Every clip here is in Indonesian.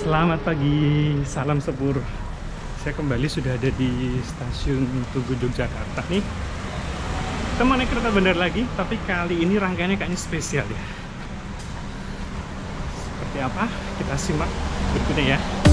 Selamat pagi, salam sepur. Saya kembali sudah ada di stasiun Tugu Yogyakarta nih. Kita mau naik kereta bandar lagi, tapi kali ini rangkaiannya kayaknya spesial ya. Seperti apa? Kita simak berikutnya ya.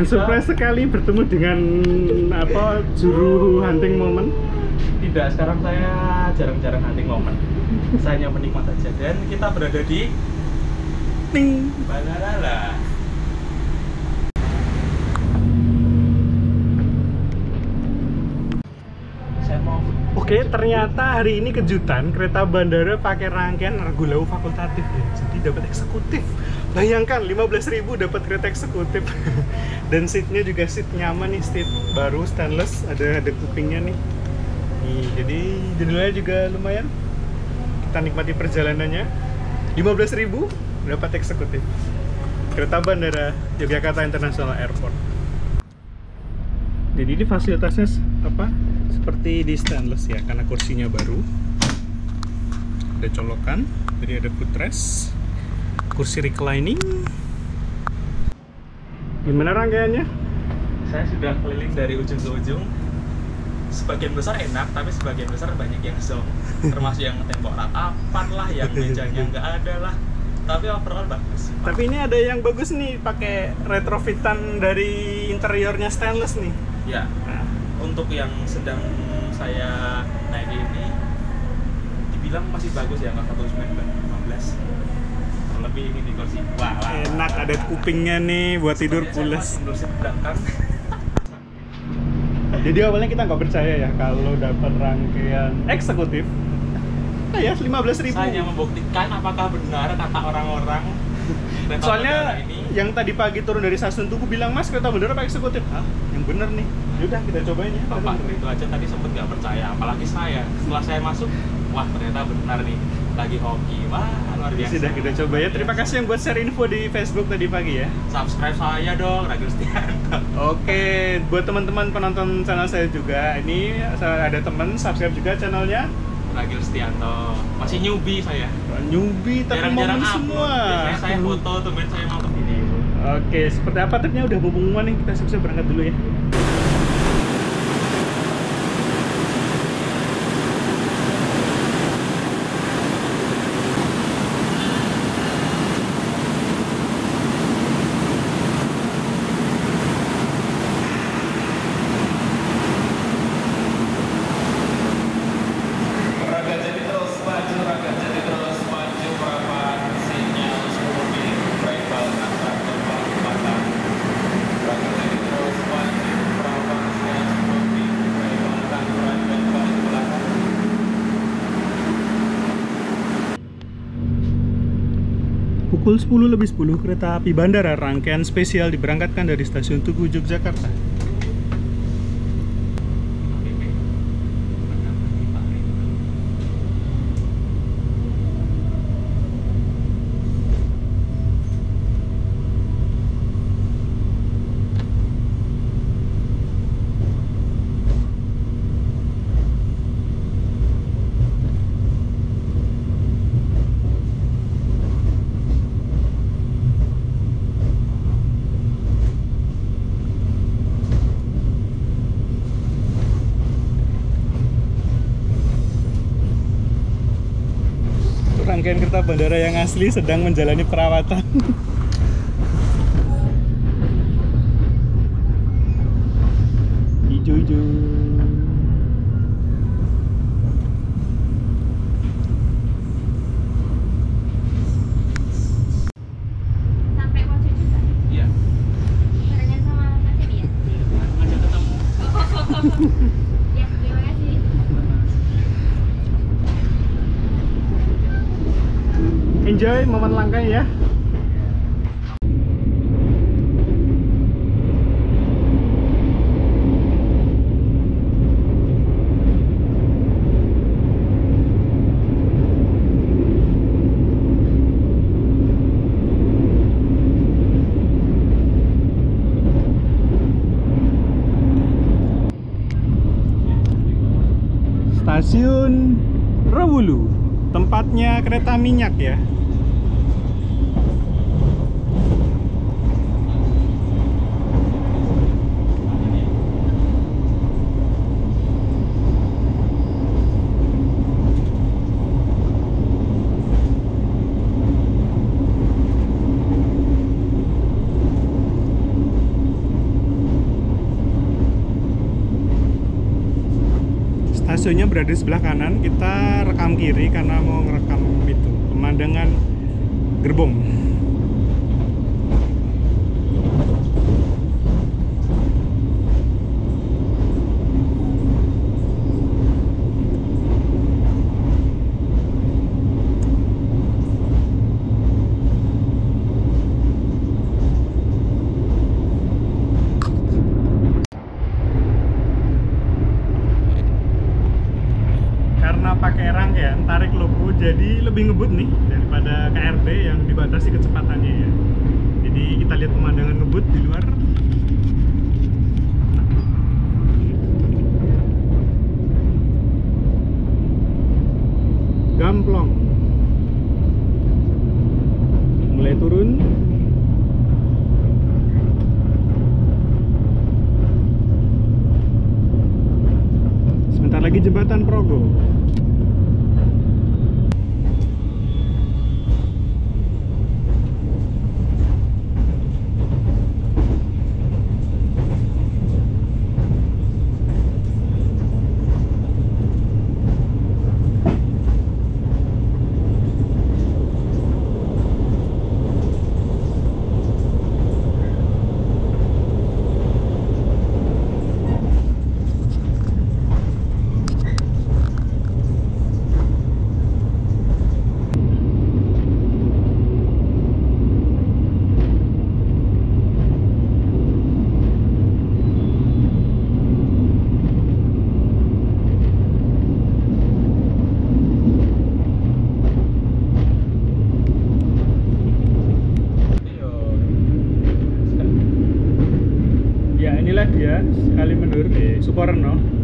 Dan surprise sekali bertemu dengan apa juru hunting momen. tidak sekarang saya jarang-jarang hunting momen saya hanya menikmat saja dan kita berada di Ting. Mau Oke, ternyata hari ini kejutan kereta bandara pakai rangkaian Argolau fakultatif ya. Jadi dapat eksekutif. Bayangkan 15.000 dapat kereta eksekutif. Dan seatnya juga seat nyaman nih, seat baru stainless, ada ada kupingnya nih. Nih, jadi jendelanya juga lumayan. Kita nikmati perjalanannya. 15.000 dapat eksekutif. Kereta bandara Yogyakarta International Airport. Jadi ini fasilitasnya apa? Seperti di stainless ya, karena kursinya baru. Ada colokan, jadi ada footrest, kursi reclining. Gimana rangkaiannya? saya sudah keliling dari ujung ke ujung. Sebagian besar enak tapi sebagian besar banyak yang zonk. Termasuk yang tembok ratapan lah yang mejanya nggak ada lah. Tapi overall bagus. Tapi ini ada yang bagus nih, pakai retrofitan dari interiornya stainless nih. ya. Nah, untuk yang sedang saya naik ini dibilang masih bagus ya nggak 1915 ini enak, ada kupingnya nih buat tidur pulas. Jadi awalnya kita nggak percaya ya kalau dapat rangkaian eksekutif. Nah ya, 15.000 ribu. hanya membuktikan apakah benar kata orang-orang Soalnya ini yang tadi pagi turun dari stasiun Tugu bilang mas kereta bandara pakai eksekutif. Hah? Yang bener nih. Yaudah kita cobain ya. bapak itu aja tadi sempat nggak percaya apalagi saya setelah saya masuk wah ternyata benar nih lagi hoki. Wah luar biasa. Sudah kita coba ya. Terima kasih yang buat share info di Facebook tadi pagi ya. subscribe saya dong Ragil Setianto. Oke, buat teman-teman penonton channel saya juga, ini ada teman subscribe juga channelnya. Ragil Setianto. Masih newbie saya. Newbie tapi upload. semua. biasanya saya foto tumben saya mau ke video. Oke, seperti apa tipnya udah pengumuman nih kita siap-siap berangkat dulu ya. Pukul 10 lebih 10 kereta api bandara rangkaian spesial diberangkatkan dari stasiun Tugu Yogyakarta. Rangkaian kereta bandara yang asli sedang menjalani perawatan. Hijau-hijau. sampai pojok juga iya barengan sama Kak Cepi ya ngajak ketemu ya terima kasih Langkai ya. Stasiun Rewulu, tempatnya kereta minyak ya. Stasiunnya berada di sebelah kanan, kita rekam kiri karena mau ngerekam itu pemandangan gerbong. Ya sekali menur di Sukorno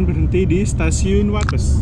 persiapan berhenti di stasiun Wates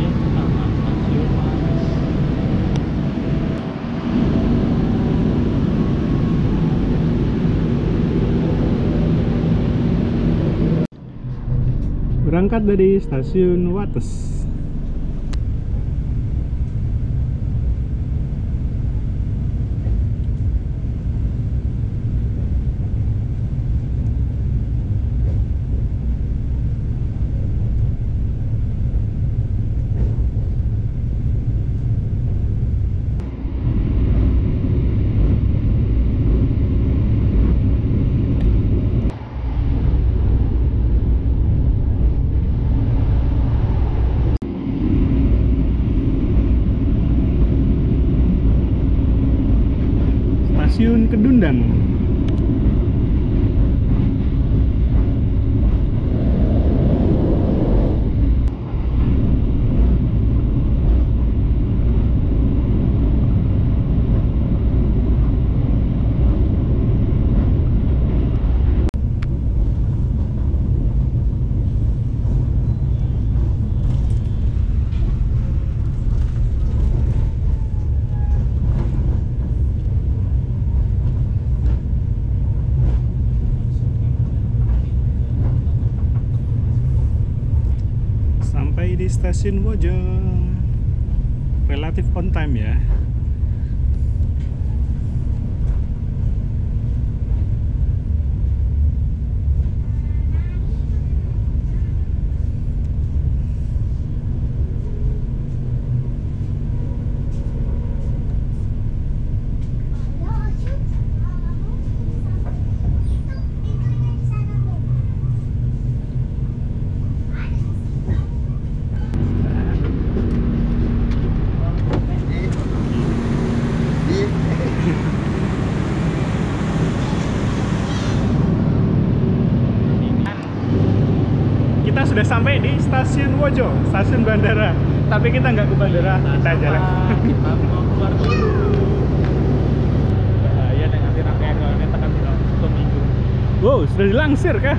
yang pertama stasiun Wates berangkat dari stasiun Wates stasiun Kedundang stasiun Wojo. Relatif on time ya. Kita sudah sampai di stasiun Wojo, stasiun bandara. Tapi kita nggak ke bandara, kita jalan. kita mau keluar dulu bahaya deh nanti rangkaian kalau ini tekan satu minggu Wow, sudah dilangsir kah?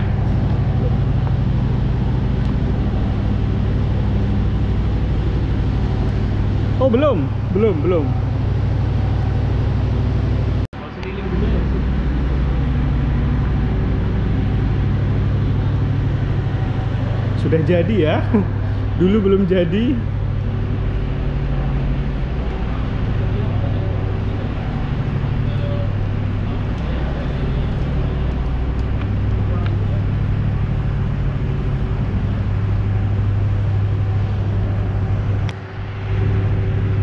Oh belum, belum, belum. mau seliling dulu ya sih Sudah jadi ya. Dulu belum jadi.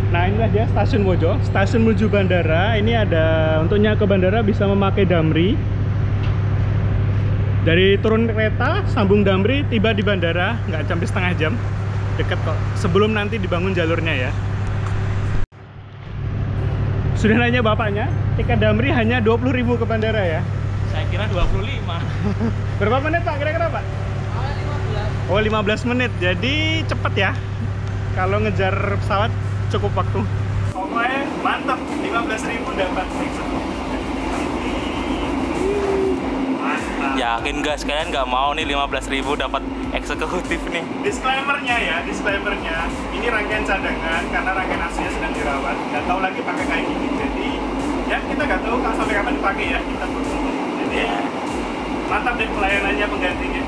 Nah inilah dia stasiun Mojo, stasiun menuju bandara. Ini ada untuknya ke bandara bisa memakai Damri. Dari turun kereta, sambung Damri, tiba di bandara, nggak sampai setengah jam. Deket kok, sebelum nanti dibangun jalurnya ya. Sudah nanya bapaknya, tiket Damri hanya 20.000 ke bandara ya. saya kira 25 Berapa menit pak kira-kira pak? Oh 15 menit, jadi cepet ya. Kalau ngejar pesawat cukup waktu. Mantap, yakin gak sekalian nggak mau nih 15.000 dapat eksekutif nih. Disclaimernya ya disclaimernya. Ini rangkaian cadangan karena rangkaian aslinya sedang dirawat. Gak tahu lagi pakai kayak gini. Jadi ya kita nggak tahu kalau sampai kapan dipakai ya. Kita berhubung jadi ya, mantap deh pelayanannya penggantinya.